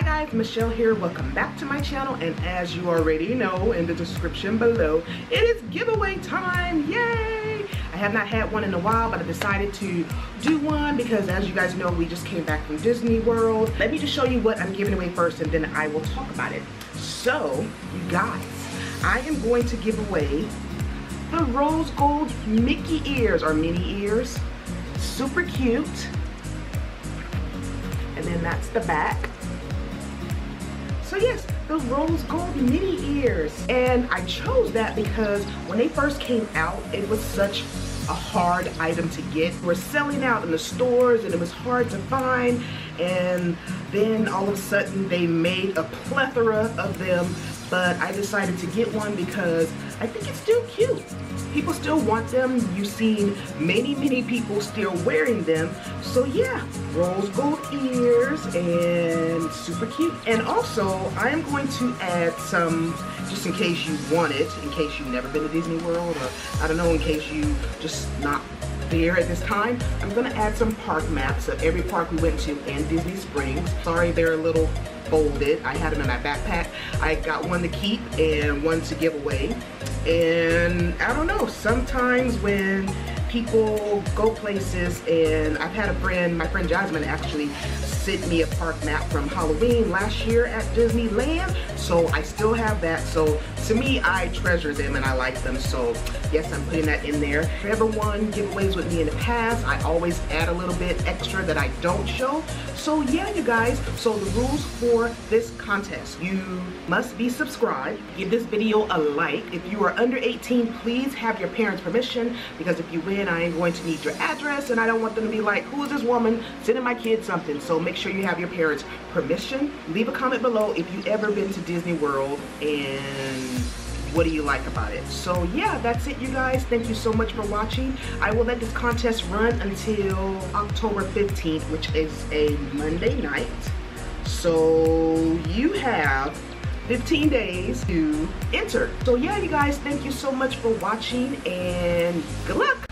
Hi guys, Michelle here. Welcome back to my channel. And as you already know in the description below, it is giveaway time. Yay! I have not had one in a while, but I decided to do one because as you guys know, we just came back from Disney World. Let me just show you what I'm giving away first and then I will talk about it. So, you guys, I am going to give away the rose gold Mickey ears or Minnie ears. Super cute. And then that's the back. So yes, the rose gold Minnie ears. And I chose that because when they first came out, it was such a hard item to get. We're selling out in the stores and it was hard to find. And then all of a sudden they made a plethora of them but I decided to get one because I think it's still cute. People still want them. You've seen many, many people still wearing them. So yeah, rose gold ears and super cute. And also, I am going to add some, just in case you want it, in case you've never been to Disney World, or I don't know, in case you just not there at this time. I'm gonna add some park maps of every park we went to and Disney Springs. Sorry, they're a little folded. I had them in my backpack. I got one to keep and one to give away. And I don't know, sometimes when people go places and I've had a friend, my friend Jasmine actually sent me a park map from Halloween last year at Disneyland. So I still have that. So to me, I treasure them and I like them. So yes, I'm putting that in there. If ever won giveaways with me in the past, I always add a little bit extra that I don't show. So yeah, you guys, so the rules for this contest, you must be subscribed. Give this video a like. If you are under 18, please have your parents' permission because if you win, I am going to need your address and I don't want them to be like, who is this woman sending my kid something? So make sure you have your parents' permission. Leave a comment below if you ever been to Disney World and what do you like about it? So yeah that's it you guys. Thank you so much for watching. I will let this contest run until october 15th which is a monday night. So you have 15 days to enter. So yeah you guys thank you so much for watching and good luck